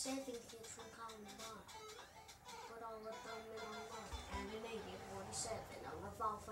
saving kids from Columbine. But all of them in a lot. Animated 47 on the Valve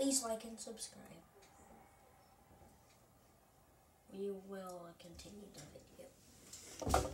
Please like and subscribe. We will continue the video.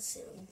soon.